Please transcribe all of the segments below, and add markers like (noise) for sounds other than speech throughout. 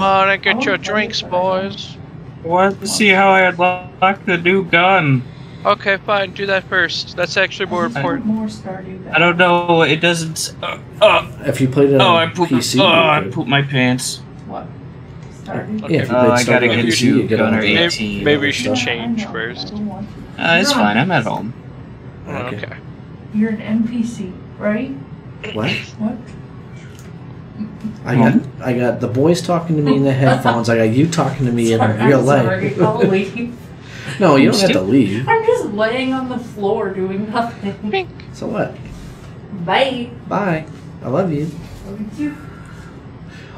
Come on and get your drinks, boys. Want to see how I unlock the new gun? Okay, fine. Do that first. That's actually more important. More I don't know. It doesn't. Uh, uh, If you played it oh, I on pooped. PC, oh, I you pooped my pants. What? Stardew? Yeah, if you Oh, I gotta get PC, you you get all Gunner Maybe, 18 maybe we should change I first. I don't want to. Uh, it's fine. I'm at home. Okay. Okay. You're an NPC, right? What? What? I got I got the boys talking to me in the headphones. I got you talking to me in Sorry, real I'm life. Sorry, I'll leave. No, you don't have to Still- leave. I'm just laying on the floor doing nothing. So what? Bye. Bye. I love you. Love you too.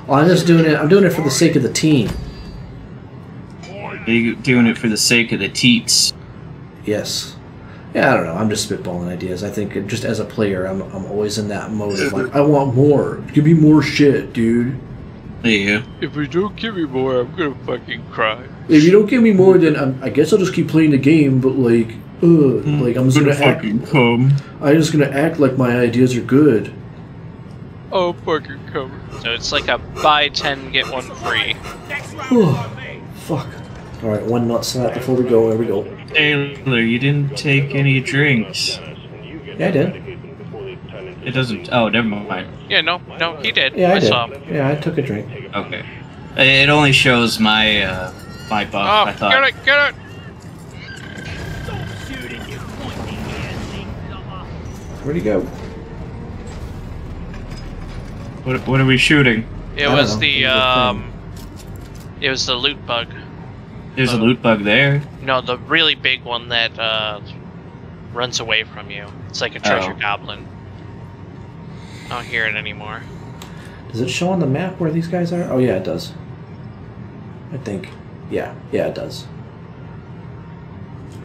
Well, I'm just doing it. I'm doing it for the sake of the team. You doing it for the sake of the teats? Yes. Yeah, I don't know. I'm just spitballing ideas. I think just as a player, I'm, I'm always in that mode of like, I want more. Give me more shit, dude. Yeah. If you don't give me more, I'm gonna fucking cry. If you don't give me more, then I'm, I guess I'll just keep playing the game. But like, ugh, hmm, like I'm just gonna gonna act. fucking come. I'm just gonna act like my ideas are good. Oh, fucking come. So it's like a buy 10, get one free. Fuck. All right, one nut slap before we go. There we go. Taylor, you didn't take any drinks. Yeah, I did. It doesn't. Oh, never mind. Yeah, no, no, he did. Yeah, I, I did. saw him. Yeah, I took a drink. Okay. It only shows my uh, my buff. Oh, I thought. get it, get it! Where'd he go? What, what are we shooting? It I was know. the, It was um... It was the loot bug. There's a Oh. loot bug there. No, the really big one that, uh... runs away from you. It's like a treasure Oh. goblin. I don't hear it anymore. Does it show on the map where these guys are? Oh yeah, it does. I think. Yeah, yeah, it does.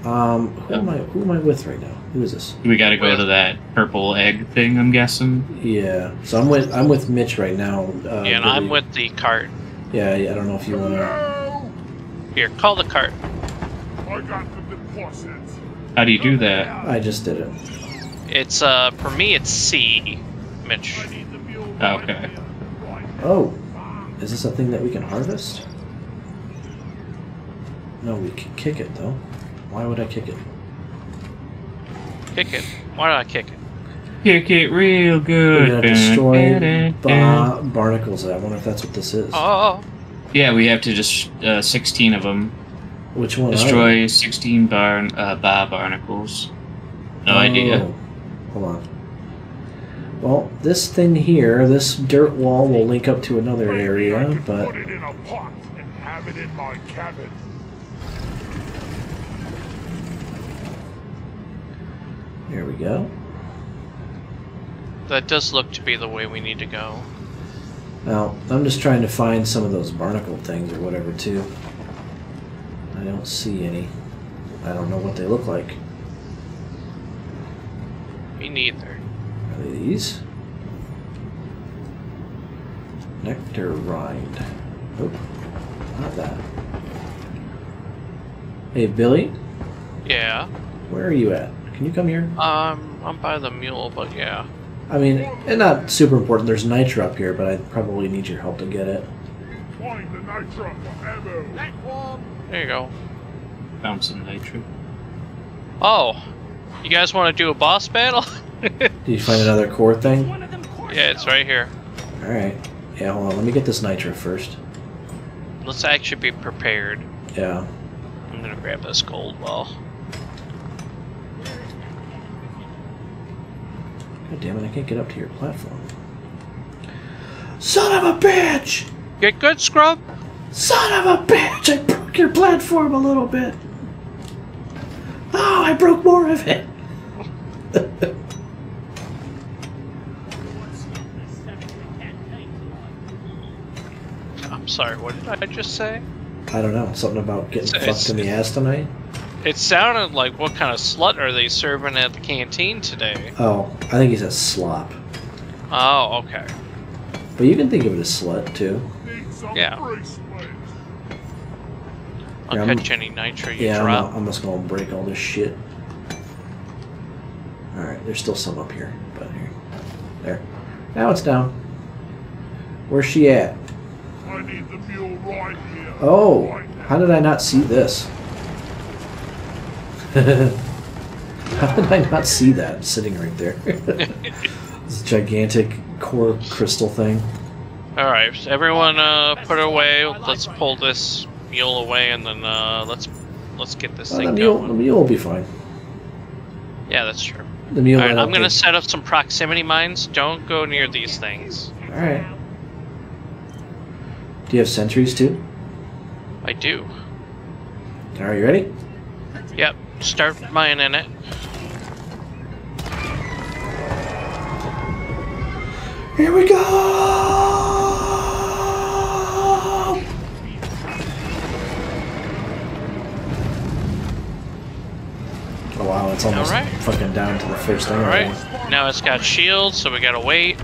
Um, who am I? Who am I with right now? Who is this? We gotta go to that purple egg thing. I'm guessing. Yeah, so I'm with I'm with Mitch right now. Uh, yeah, and I'm Billy- with the cart. Yeah, yeah, I don't know if you wanna. Here, call the cart. I got the deposit. How do you do that? I just did it. It's, uh, for me, it's C, Mitch. Oh, okay. Oh, is this a thing that we can harvest? No, we can kick it though. Why would I kick it? Kick it. Why don't kick it? Kick it real good. We're good. gonna destroy ba- barnacles. I wonder if that's what this is. Oh, Yeah, we have to just uh, 16 of them. Which one? are? Destroy 16 barn uh, bar barnacles. No idea. Oh, Hold on. Well, this thing here, this dirt wall will link up to another area, but Put it in a pot and have it in my cabin. here we go. that does look to be the way we need to go. Now, I'm just trying to find some of those barnacle things or whatever, too. I don't see any. I don't know what they look like. Me neither. Are they these? Nectar rind. Oh, not that. Hey, Billy, Yeah. where are you at? Can you come here? Um, I'm by the mule, but yeah. I mean, it's not super important. There's nitro up here, but I probably need your help to get it. Find the nitro ammo. There you go. Found some nitro. Oh, you guys want to do a boss battle? (laughs) Did you find another core thing? yeah, it's right here. All right. Yeah, hold on. Let me get this nitro first. Let's actually be prepared. Yeah. I'm gonna grab this gold ball. God damn it! I can't get up to your platform. Son of a bitch! Get good, scrub. Son of a bitch! I broke your platform a little bit. Oh, I broke more of it. (laughs) I'm sorry. What did I just say? I don't know. Something about getting It's- fucked in the ass tonight. It sounded like what kind of slut are they serving at the canteen today? Oh, I think he says slop. Oh, okay. But you can think of it as slut too. Yeah. I'll Yeah, I'm- catch any nitro you Yeah, I'm. I'm just gonna break all this shit. Alright, there's still some up here. But here. There. Now it's down. Where's she at? Right here. Oh, Right how did I not see this? (laughs) how did I not see that sitting right there? (laughs) this gigantic core crystal thing. Alright, so everyone uh, put it away. Let's pull this mule away and then uh, let's let's get this Oh, the, thing mule, the going. mule will be fine. Yeah, that's true. The mule. All right, I'm gonna think- set up some proximity mines. Don't go near these things. All right. Do you have sentries too? I do. Are you ready? Yep, start mine in it. Here we go! Oh wow, it's almost fucking down to the first thing. Alright, now it's got shields, so we gotta wait.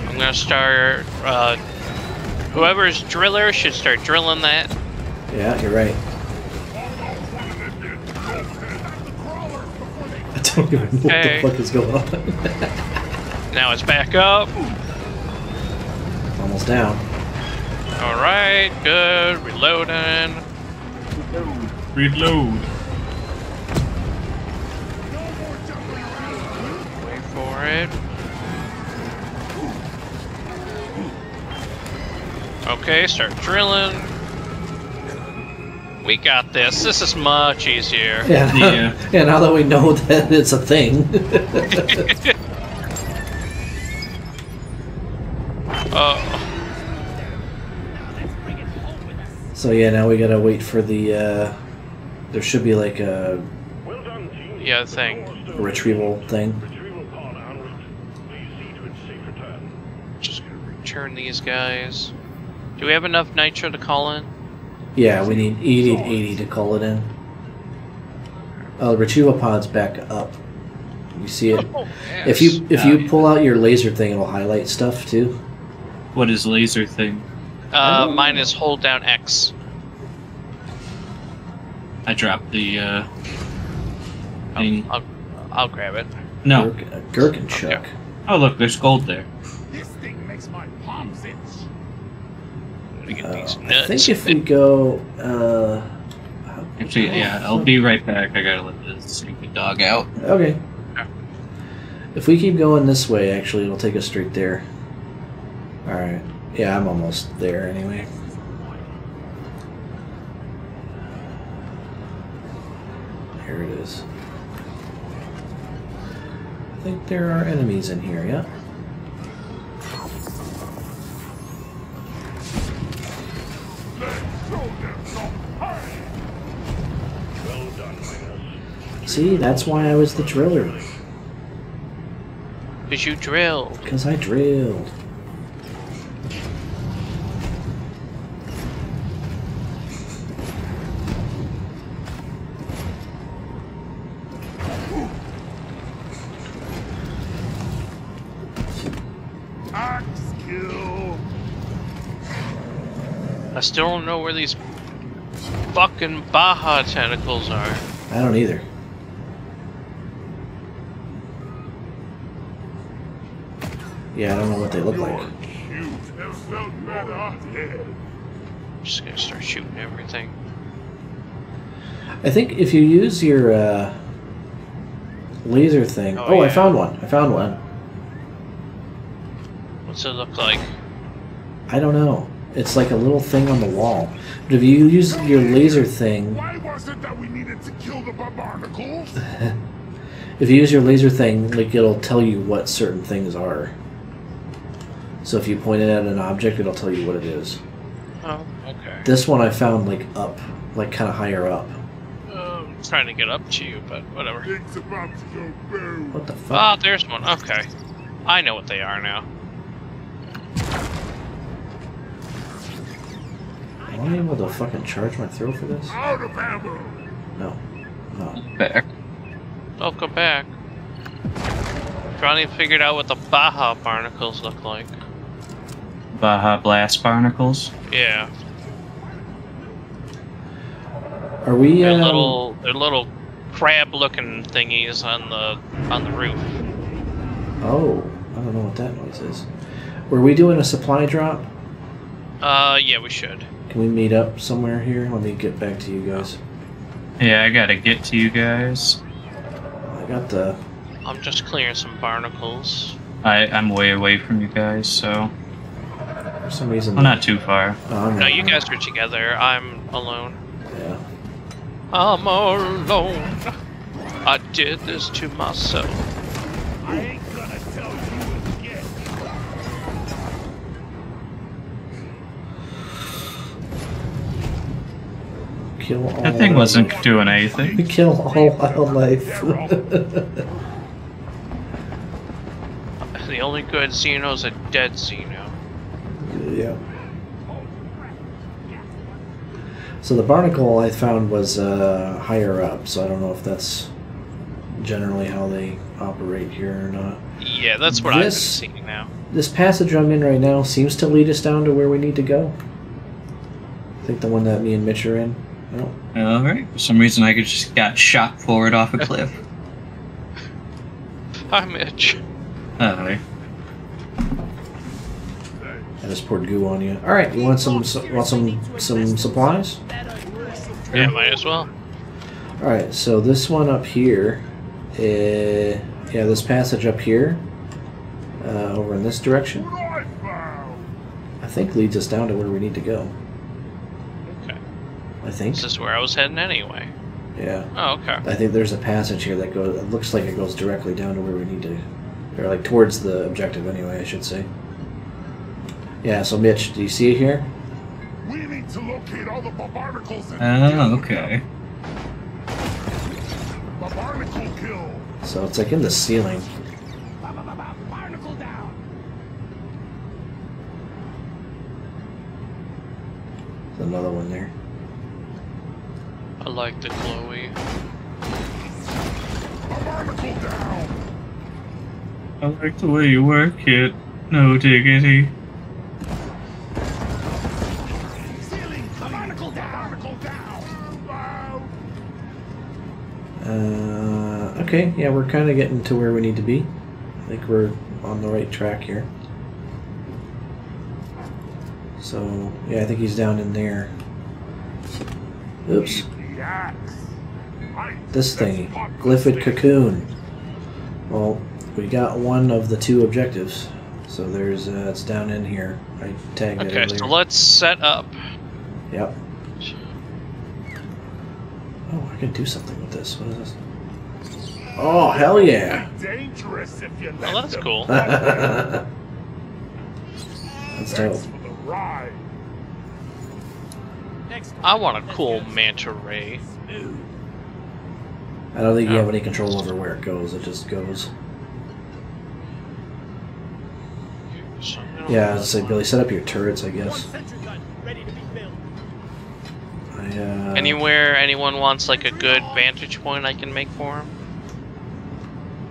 I'm gonna start, uh, whoever's driller should start drilling that. Yeah, you're right. I don't even know Hey. what the fuck is going on. Now it's back up. almost down. Alright, good, reloading. Reload. Okay, start drilling. We got this. This is much easier. Yeah. Yeah. (laughs) yeah, now that we know (laughs) that it's a thing. Oh, (laughs) so yeah, now we gotta wait for the, uh, there should be like a Well done, yeah, thing. retrieval thing. Retrieval pod en route. Please see to its safe return. Just gonna return these guys. Do we have enough nitro to call in? Yeah, we need you need 80 to call it in. Oh, the retrieval pod's back up. You see it? If you if you pull out your laser thing, it'll highlight stuff too. What is laser thing? Uh, mine is hold down X. I dropped the uh I'll, thing. I'll, I'll grab it. No. Gherk, Gherkinchuck. Oh look, there's gold there. This thing makes my palms itch. Gotta get Uh, these I think if we go, uh, Actually, yeah, I'll be right back. I gotta let this stupid dog out. okay. If we keep going this way, actually, it'll take us straight there. All right. Yeah, I'm almost there anyway. Here it is. I think there are enemies in here, yeah? See, that's why I was the driller. Cause you drilled. Because I drilled. I still don't know where these fucking Baja tentacles are. I don't either. Yeah, I don't know what they look You're like. cute. Never felt Just gonna start shooting everything. I think if you use your uh, laser thing. Oh, Oh, I found one. I found one. What's it look like? I don't know. It's like a little thing on the wall. But if you use your laser thing, Why was it that we needed to kill the barnacles? (laughs) if you use your laser thing, like it'll tell you what certain things are. So if you point it at an object, it'll tell you what it is. Oh, okay. This one I found like up, like kind of higher up. Uh, I'm trying to get up to you, but whatever. Thing's about to go boom. What the fuck? Ah, there's one. Okay. I know what they are now. Am I able to fucking charge my throw for this? Out of ammo. No. Oh. Back. Welcome back. Finally figured out what the Baja barnacles look like. Baja Blast Barnacles. Yeah, Are we? they're Um, little, they're little crab-looking thingies on the on the roof. Oh, I don't know what that noise is. Were we doing a supply drop? Uh, yeah, we should. Can we meet up somewhere here? Let me get back to you guys. Yeah, I gotta get to you guys. I got the. I'm just clearing some barnacles. I, I'm way away from you guys, so. For some reason. Well, not too far. Oh, I'm No, you guys are together. I'm alone. Yeah. I'm alone. I did this to myself. I ain't gonna tell you again. Kill all. That thing wasn't doing anything. We (laughs) Kill all wildlife. (laughs) The only good Xeno's a dead Xeno. Yeah. So the barnacle I found was uh, higher up, so I don't know if that's generally how they operate here or not. Yeah, that's what This- I've been seeing now. This passage I'm in right now seems to lead us down to where we need to go. I think the one that me and Mitch are in. Oh. Alright. For some reason, I just got shot forward off a cliff. (laughs) Hi, Mitch. Alright. I just poured goo on you. All right, you want some want some some supplies? Yeah, might as well. All right, so this one up here, uh, yeah, this passage up here, uh, over in this direction, I. I think leads us down to where we need to go. Okay. I think. This is where I was heading anyway. Yeah, Oh, okay. I think there's a passage here that goes. It looks like it goes directly down to where we need to, or like towards the objective anyway. I should say. Yeah. So Mitch, do you see it here? We need to locate all the barnacles and Oh, okay. the barnacle kill. So it's like in the ceiling. Barnacle down. There's another one there. I like the glowy. Barnacle down. I like the way you work it. No diggity. Uh, okay, yeah, we're kind of getting to where we need to be. I think we're on the right track here. So, yeah, I think he's down in there. Oops, The axe. Right. this thing, Glyphid. Cocoon. Well, we got one of the two objectives. So there's, uh, it's down in here. I tagged it Okay, so let's set up. Yep. Oh, I can do something this. What is this? Oh, hell yeah! Dangerous if you oh, let Oh, that's cool. (laughs) That's dope. Thanks for the ride. I want a cool manta ray. I don't think you Oh. have any control over where it goes. It just goes. Yeah, I'd say Billy, set up your turrets. I guess. I, uh, Anywhere anyone wants like a good vantage point I can make for him?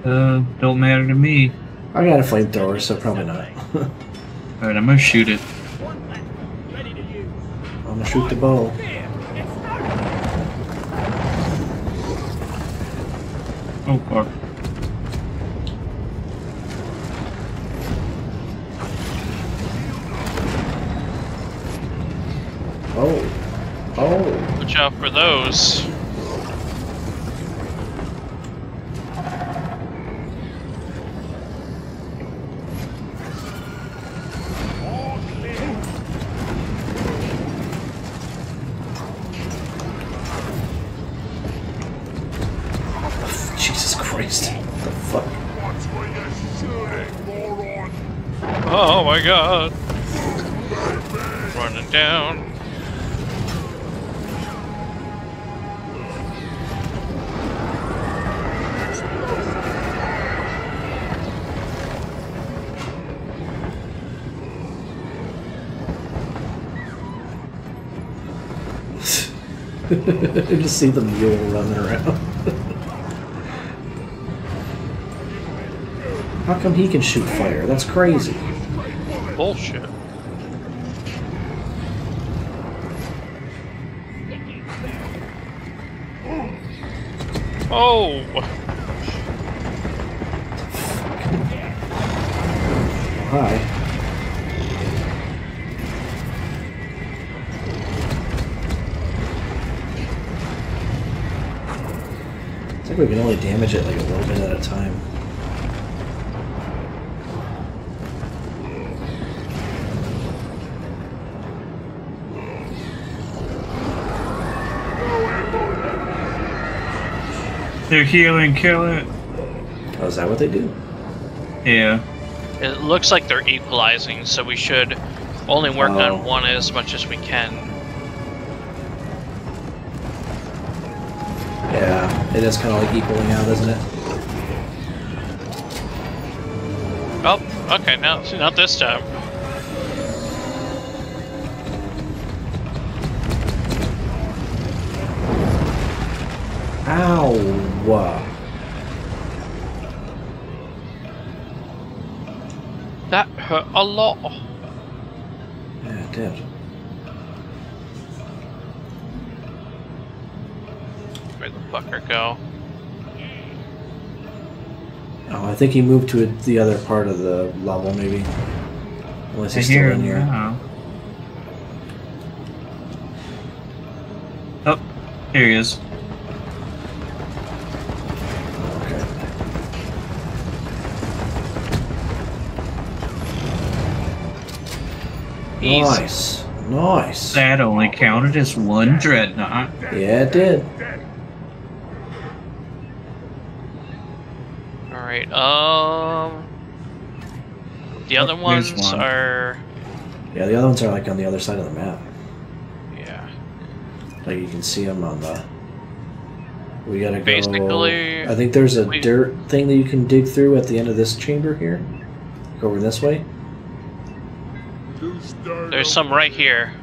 Uh, don't matter to me. I got a flamethrower, so probably not. (laughs) Alright, I'm gonna shoot it. I'm gonna shoot the bow. Oh, fuck. Watch out for those. Jesus Christ! What the fuck? You're shooting, moron. Oh my god. (laughs) just see the mule running around. How come he can shoot fire? That's crazy. Bullshit. Oh! Hi. It's we can only damage it like a little bit at a time. They're healing, kill it. Oh, is that what they do? Yeah. It looks like they're equalizing, so we should only work Oh. on one as much as we can. Yeah, it is kind of like equaling out, isn't it? Oh, okay, now not this time. Ow! That hurt a lot. Yeah, it did. Fucker go? Oh, I think he moved to the other part of the level, maybe. Unless I he's still in here. now. Oh, here he is. Nice. Nice. That only counted as one dreadnought. Yeah, it did. Alright, um. The other Oh, ones one. are. Yeah, the other ones are like on the other side of the map. Yeah. Like you can see them on the. We gotta go. Basically, I think there's a we- dirt thing that you can dig through at the end of this chamber here. Go over this way. There's some right here.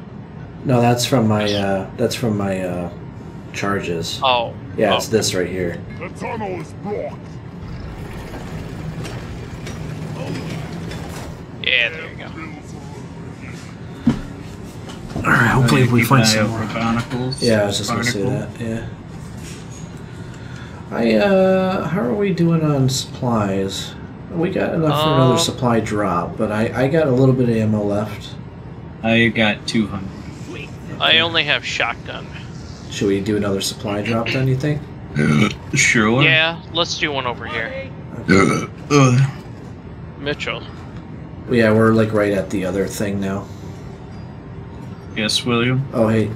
No, that's from my. uh That's from my uh charges. Oh. Yeah, oh. it's this right here. The tunnel is blocked. Yeah, there you go. All right. Hopefully, if we find some out more. for barnacles. Yeah, I was just gonna say that. Yeah. I uh, how are we doing on supplies? We got enough for another Um, supply drop, but I I got a little bit of ammo left. I got 200. I only have shotgun. Should we do another supply drop then? You think? (laughs) Sure. Yeah, let's do one over here. Ugh. (laughs) Mitchell. Yeah, we're like right at the other thing now. Yes, William. Oh hey,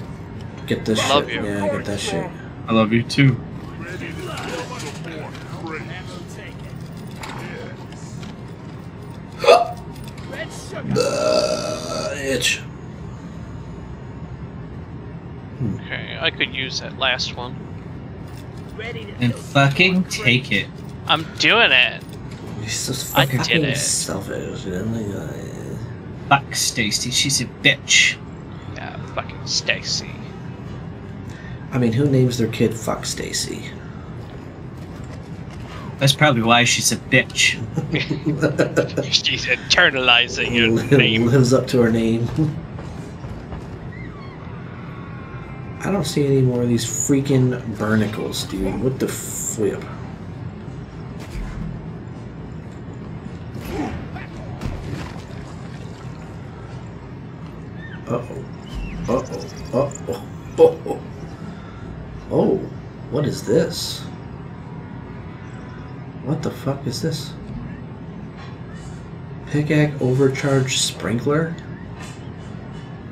get this Love shit. you. Yeah, get that shit. I love you too. (gasps) Ready to support Uh, itch. Okay, I could use that last one. And fucking take it. I'm doing it. He's so I fucking did it. selfish. man. Fuck Stacy, she's a bitch. Yeah, fucking Stacy. uh, I mean, who names their kid Fuck Stacy? That's probably why she's a bitch. (laughs) She's internalizing your name. lives up to her name. I don't see any more of these freaking barnacles, dude. What the flip? Oh. Oh. Oh. oh. Oh. What is this? What the fuck is this? Pickaxe overcharge sprinkler?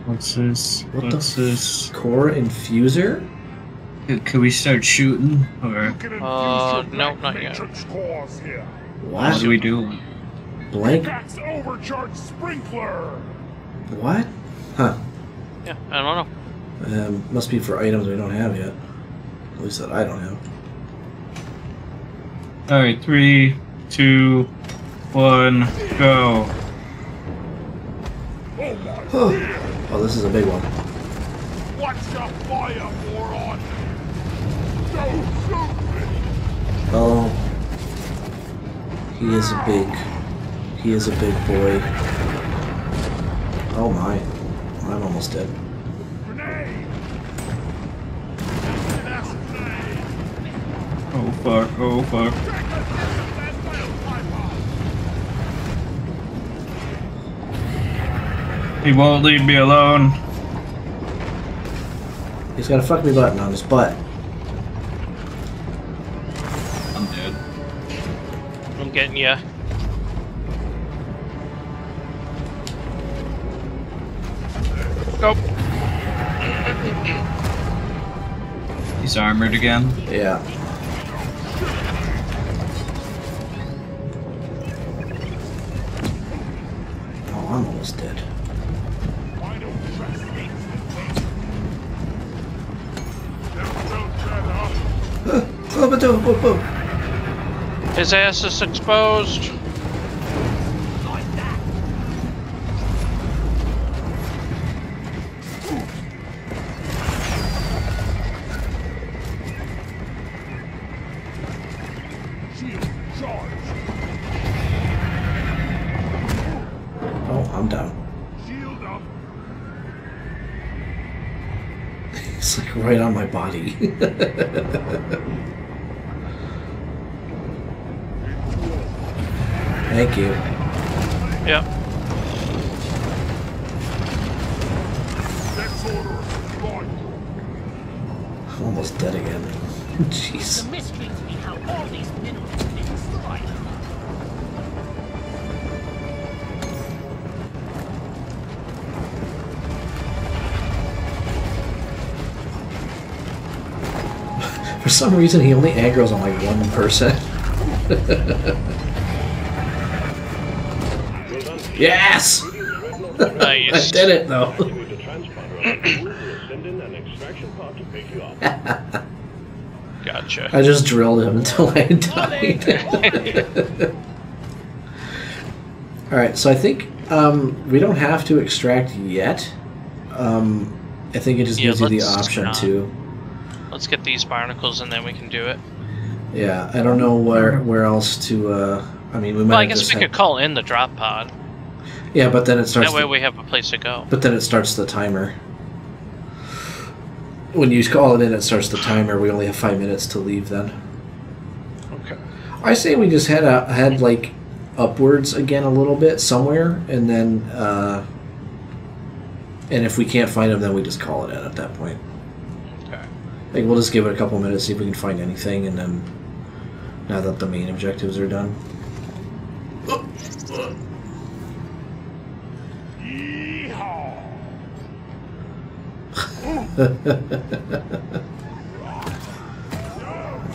What's this? What What's the this? Core infuser? Could- Could we start shooting? Or You can infuse Uh, no, not yet. matrix cores here. what What? do we do? Blank? Pickaxe overcharge sprinkler. What? Huh. Yeah, I don't know. Um, must be for items we don't have yet. At least that I don't have. Alright, three, two, one, go. Oh my Oh. Oh, this is a big one. Watch the fire, moron. Don't shoot me. Oh. He is a big. He is a big boy. Oh my. I'm almost dead. Grenade. That's a grenade. Oh fuck, oh fuck. He won't leave me alone. He's got a fuck me button on his butt. I'm dead. I'm getting you. He's armored again. Yeah. Oh, I'm almost dead. Oh, oh, oh, oh. His ass is exposed. (laughs) Thank you. Yep. I'm almost dead again. (laughs) Jeez. Some reason, he only aggroes on like one person. Well (laughs) done. yes! (laughs) I did it though. (laughs) With the transponder on the move, we'll send in an extraction pod to pick you up. Gotcha. I just drilled him until I died. Alright, so I think um, we don't have to extract yet. Um, I think it just Yeah, gives you the option uh, to. Let's get these barnacles and then we can do it. Yeah, I don't know where where else to. Uh, I mean, we might Well, I guess just we had- could call in the drop pod. Yeah, but then it starts. That way the- we have a place to go. But then it starts the timer. When you call it in, it starts the timer. We only have five minutes to leave then. Okay. I say we just head out, head like upwards again a little bit somewhere, and then, uh, and if we can't find them, then we just call it in at that point. Okay. Like we'll just give it a couple minutes, see if we can find anything, and then now that the main objectives are done.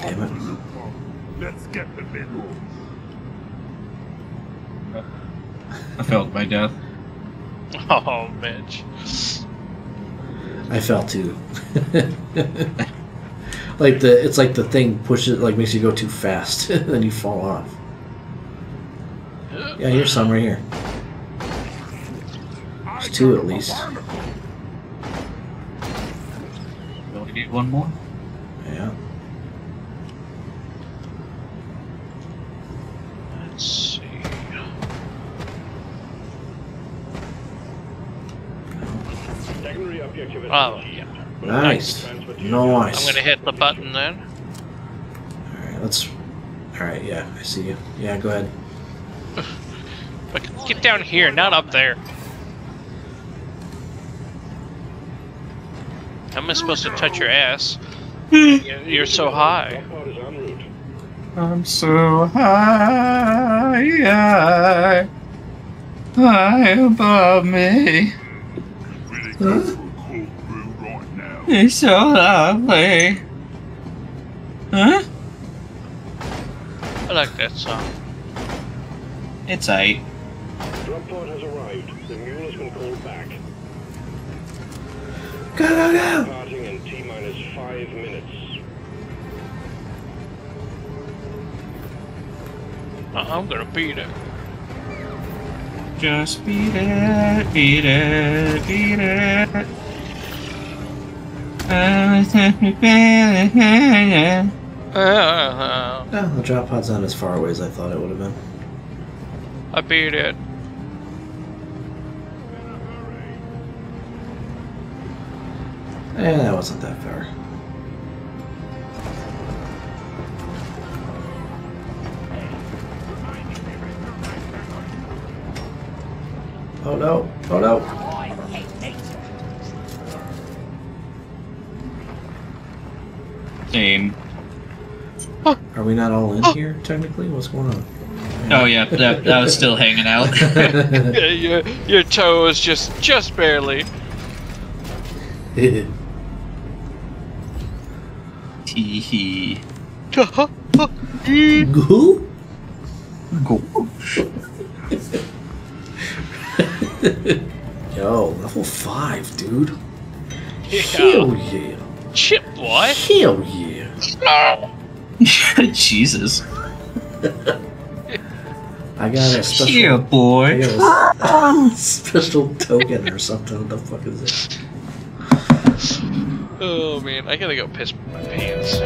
Damn it. Let's get the minerals. I felt my death. Oh, Mitch. I fell too. like the it's like the thing pushes like makes you go too fast, (laughs) then you fall off. Yeah, here's some right here. There's two at least. We only need one more. Hit the button then. Alright, let's Alright, yeah, I see you. Yeah, go ahead. (laughs) But get down here, not up there. How am I supposed to touch your ass? You- You're so high. Drop pod is en route. I'm so high, high, high above me. Really right now. So lovely. Huh? I like that song. It's eight. Drop pod has arrived. The mule has been called back. Go go go! Departing in T minus five minutes. Uh, I'm gonna beat it. Just beat it, beat it, beat it. No, the drop pod's not as far away as I thought it would have been. I beat it. Eh, that wasn't that far. Oh no! Oh no! Same. Are we not all in here technically? What's going on? Oh yeah, that, that was (laughs) still hanging out. (laughs) Yeah, your your toe is just just barely. Tee hee. Goo? Yo, level five, dude. Hell yeah. Chip boy. Hell yeah. (laughs) Jesus. I got a special. Yeah, boy. got a (laughs) special token or something. What the fuck is it? Oh man, I gotta go piss my pants.